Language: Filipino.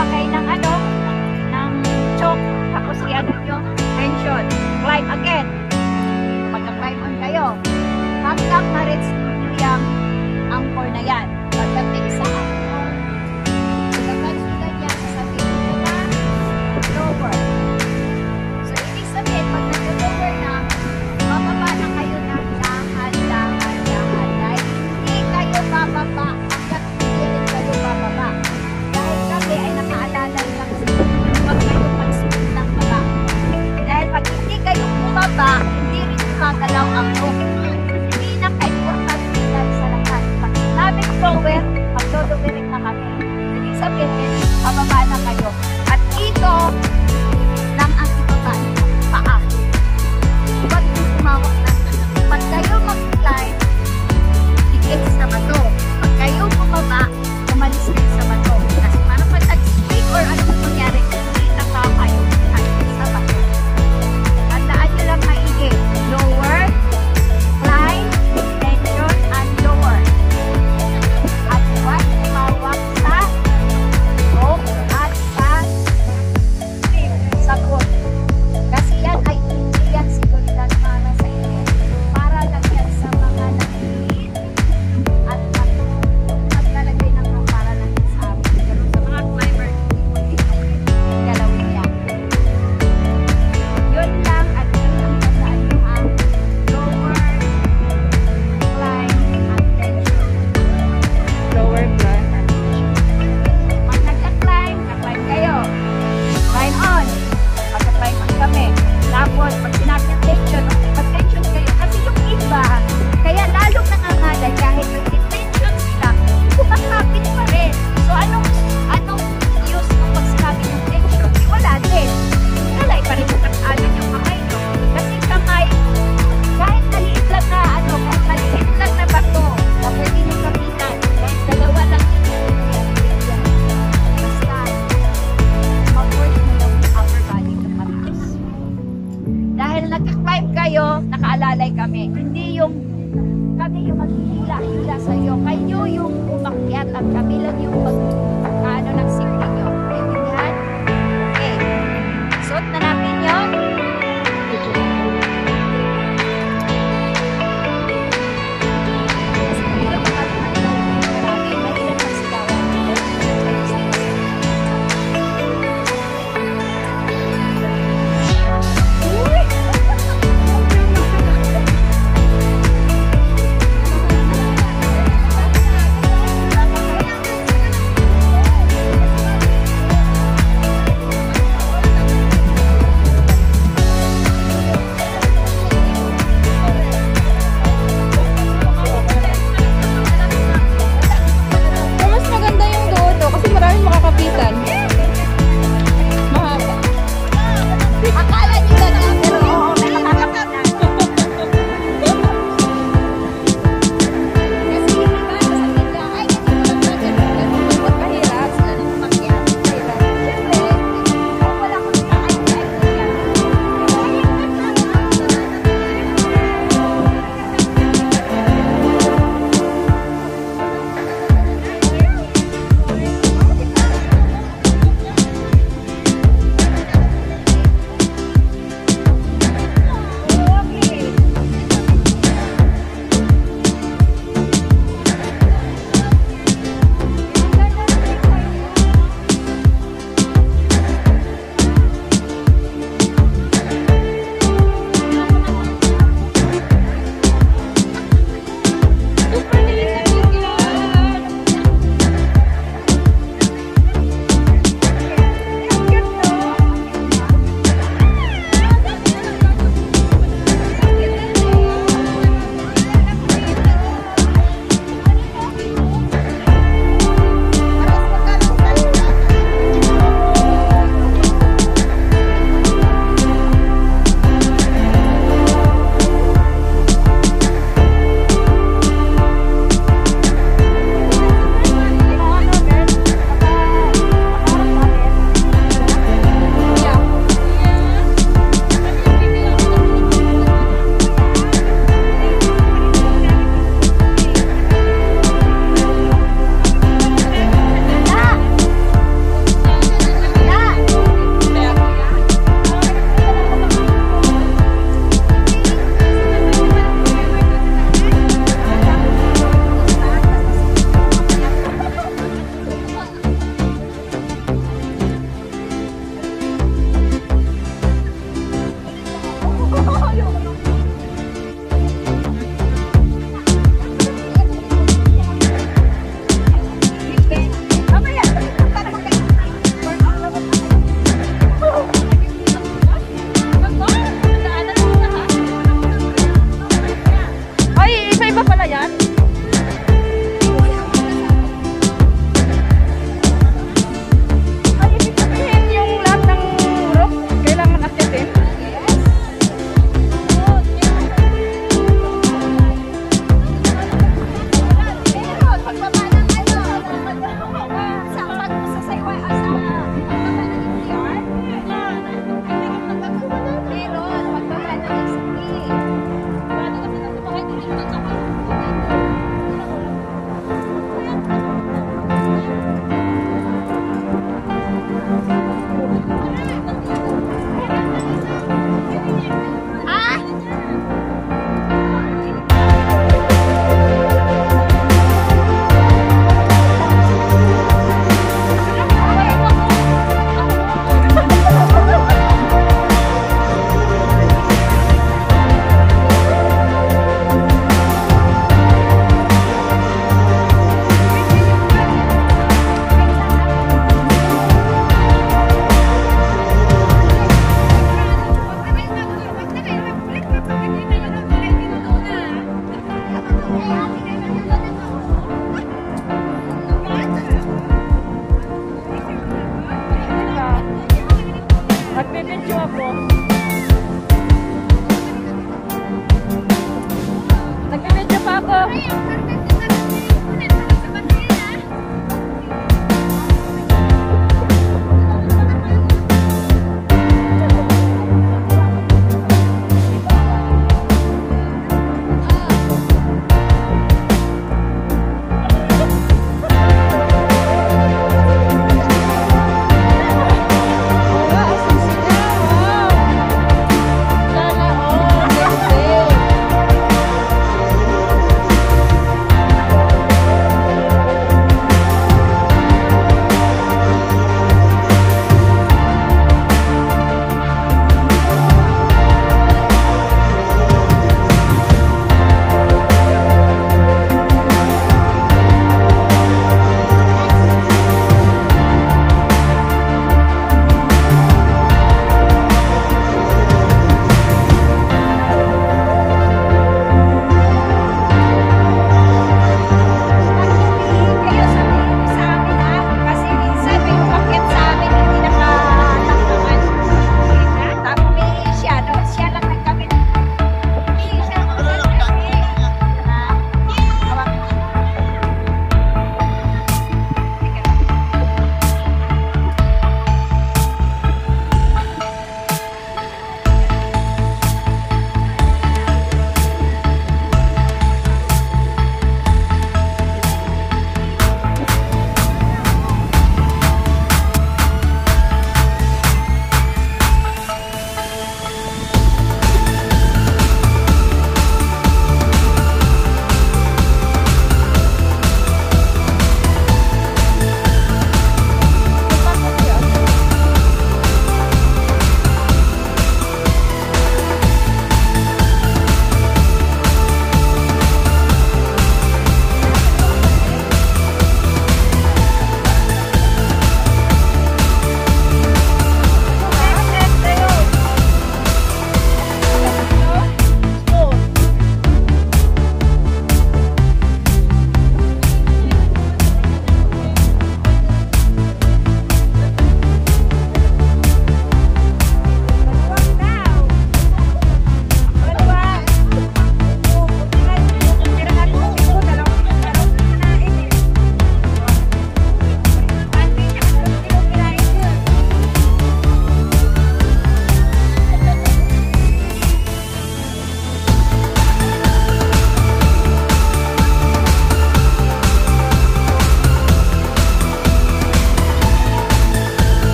sumakay ng ano, ng choke, tapos i-ano nyo, tension, climb again. Magka-climb on kayo. Hanggang ma-reach nyo yung anchor na yan. Pagdating sa